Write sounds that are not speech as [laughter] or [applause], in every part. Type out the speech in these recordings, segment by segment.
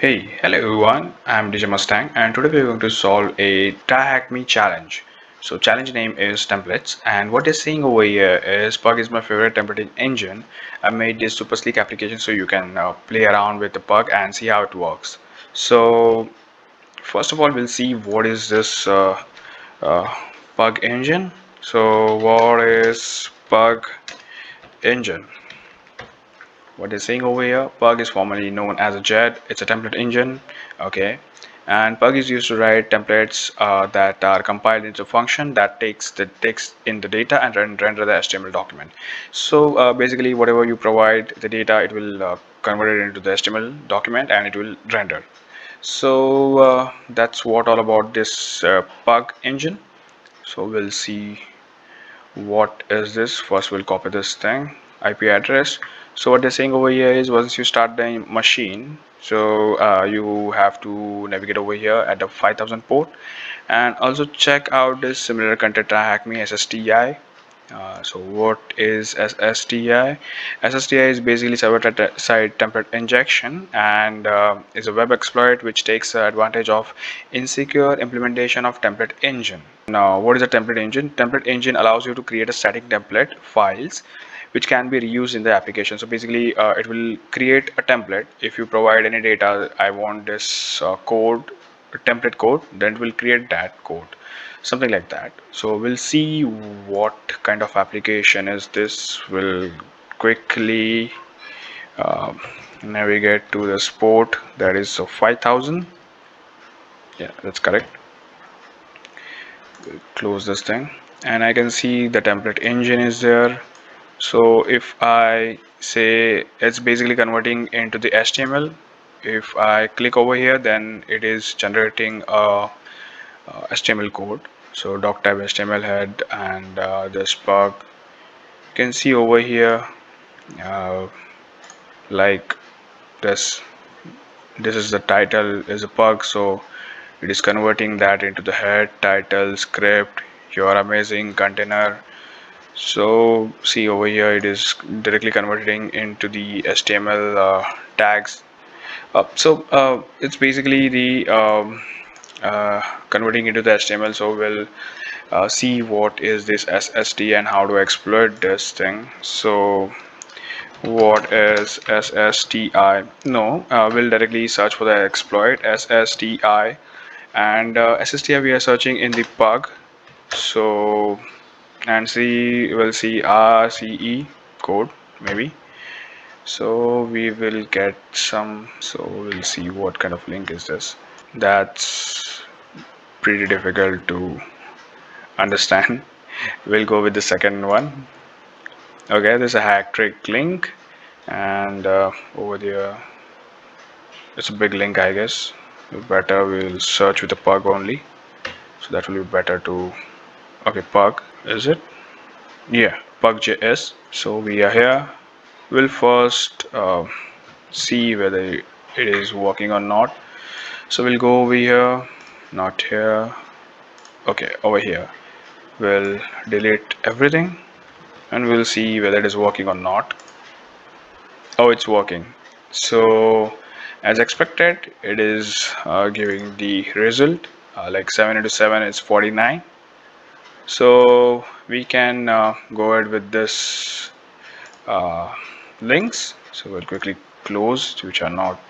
Hey, hello everyone, I'm DJ Mustang and today we're going to solve a TieHackMe challenge. So challenge name is templates and what you're seeing over here is Pug is my favorite templating engine. I made this super sleek application so you can uh, play around with the Pug and see how it works. So first of all we'll see what is this uh, uh, Pug engine. So what is Pug engine? What they're saying over here. Pug is formerly known as a jet. It's a template engine okay? And pug is used to write templates uh, that are compiled into a function that takes the text in the data and render the HTML document. So uh, basically whatever you provide the data it will uh, convert it into the HTML document and it will render. So uh, that's what all about this uh, pug engine. So we'll see what is this. First we'll copy this thing IP address so what they're saying over here is once you start the machine so uh, you have to navigate over here at the 5000 port and also check out this similar content TieHackMe SSTI uh, so what is SSTI? SSTI is basically server-side template injection and uh, is a web exploit which takes advantage of insecure implementation of template engine. Now what is a template engine? Template engine allows you to create a static template files which can be reused in the application. So basically uh, it will create a template. If you provide any data I want this uh, code template code then it will create that code. Something like that. So we'll see what kind of application is this. We'll quickly uh, navigate to the sport that is so 5000 yeah that's correct. We'll close this thing. And I can see the template engine is there so if I say it's basically converting into the HTML if I click over here then it is generating a, a HTML code. So doc type HTML head and uh, this pug you can see over here uh, like this this is the title is a pug so it is converting that into the head title script you're amazing container so see over here it is directly converting into the HTML uh, tags. Uh, so uh, it's basically the um, uh, converting into the HTML so we'll uh, see what is this SST and how to exploit this thing. So what is SSTI no uh, we'll directly search for the exploit SSTI and SSTI we are searching in the bug. So and see we'll see RCE code maybe. So we will get some so we'll see what kind of link is this. That's pretty difficult to understand. [laughs] We'll go with the second one. Okay there's a hack trick link and uh, over there it's a big link I guess. Better we'll search with the pug only. So that will be better to okay pug is it? Yeah pug.js so we are here. We'll first uh, see whether it is working or not. So we'll go over here. Not here. Okay over here. We'll delete everything and we'll see whether it is working or not. Oh it's working. So as expected it is uh, giving the result uh, like 7 into 7 is 49 so we can uh, go ahead with this uh, links. So we'll quickly close which are not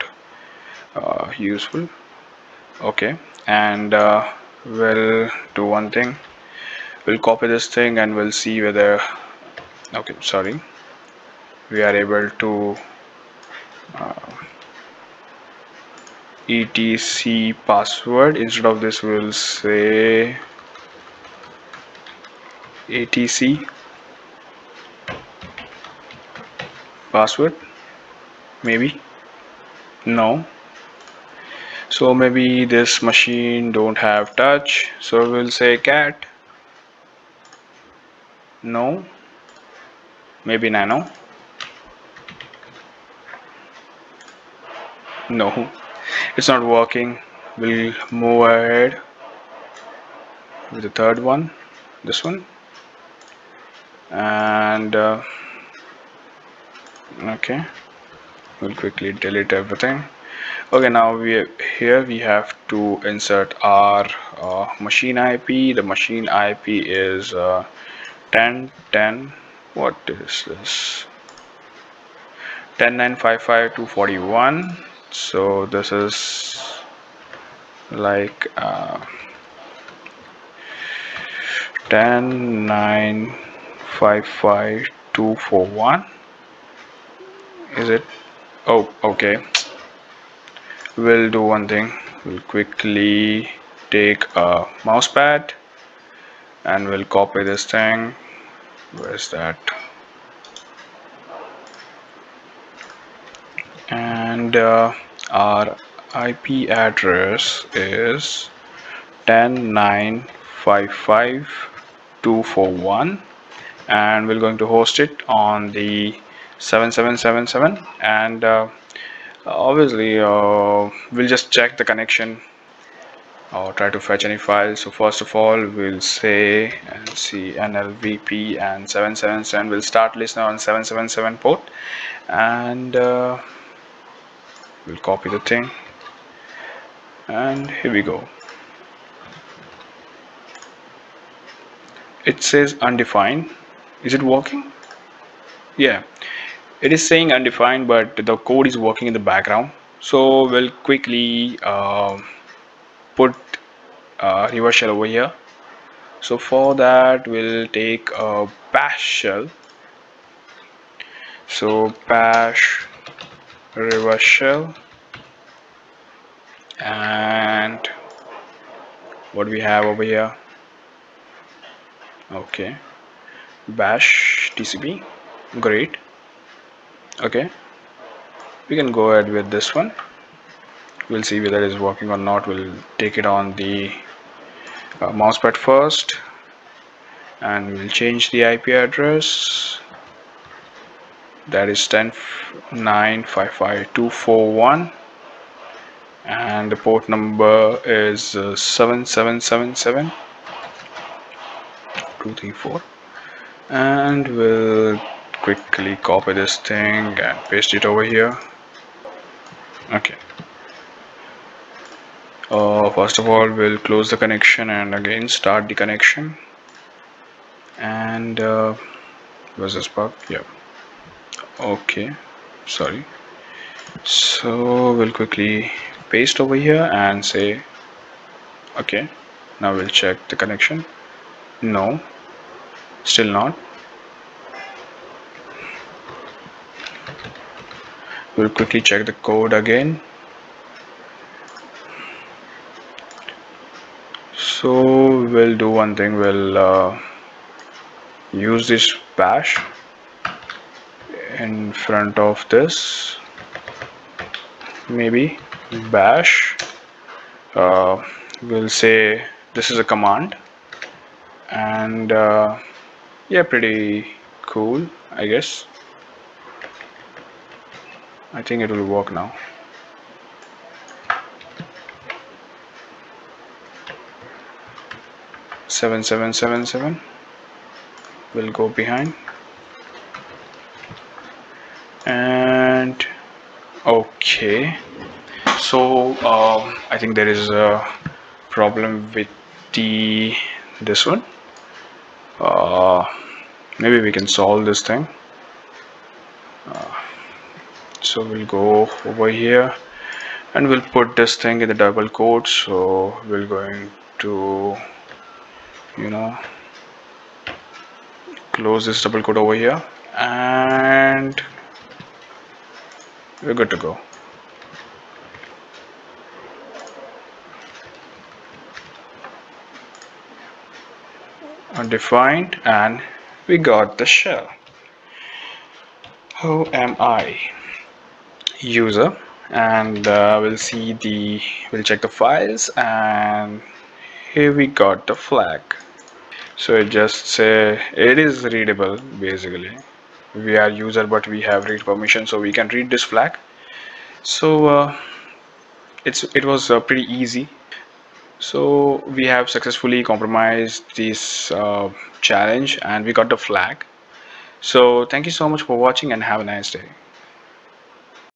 uh, useful. Okay. And uh, we'll do one thing. We'll copy this thing and we'll see whether okay sorry. We are able to uh, etc password. Instead of this we'll say ATC password? Maybe? No. So maybe this machine don't have touch so we'll say cat. No. Maybe nano. No. It's not working. We'll move ahead with the third one. This one and uh, okay. We'll quickly delete everything. Okay now we here we have to insert our uh, machine IP the machine IP is uh, 10 10 what is this? 10955 so this is like uh, 10 9 5 5 2 4 1 is it? Oh okay. We'll do one thing. We'll quickly take a mouse pad and we'll copy this thing. Where's that? And uh, our IP address is 10955.241 and we're going to host it on the 7777 and uh, obviously uh, we'll just check the connection or try to fetch any file so first of all we'll say and see nlvp and 777 we'll start listener on 777 port. And uh, we'll copy the thing. And here we go. It says undefined is it working? Yeah. It is saying undefined but the code is working in the background. So we'll quickly uh, put a reverse shell over here. So for that we'll take a bash shell. So bash reverse shell. And what we have over here? Okay bash tcp great. Okay. We can go ahead with this one. We'll see whether it is working or not. We'll take it on the uh, mousepad first. And we'll change the IP address. That is 10955.241 and the port number is uh, 7777 234 and we'll quickly copy this thing and paste it over here. Okay. Uh, first of all we'll close the connection and again start the connection. And uh, was this bug yeah. Okay. Sorry. So we'll quickly paste over here and say okay. Now we'll check the connection. No still not. We'll quickly check the code again. So we'll do one thing. We'll uh, use this bash in front of this. Maybe bash. Uh, we'll say this is a command. And uh, yeah pretty cool I guess. I think it will work now. Seven seven seven seven. Will go behind. And okay. So uh, I think there is a problem with the this one uh, maybe we can solve this thing. So we'll go over here and we'll put this thing in the double quote. So we're going to you know close this double quote over here and we're good to go undefined and we got the shell. Who am I? User and uh, we'll see the we'll check the files and here we got the flag. So it just say it is readable basically. We are user but we have read permission so we can read this flag. So uh, it's it was uh, pretty easy so we have successfully compromised this uh, challenge and we got the flag. So thank you so much for watching and have a nice day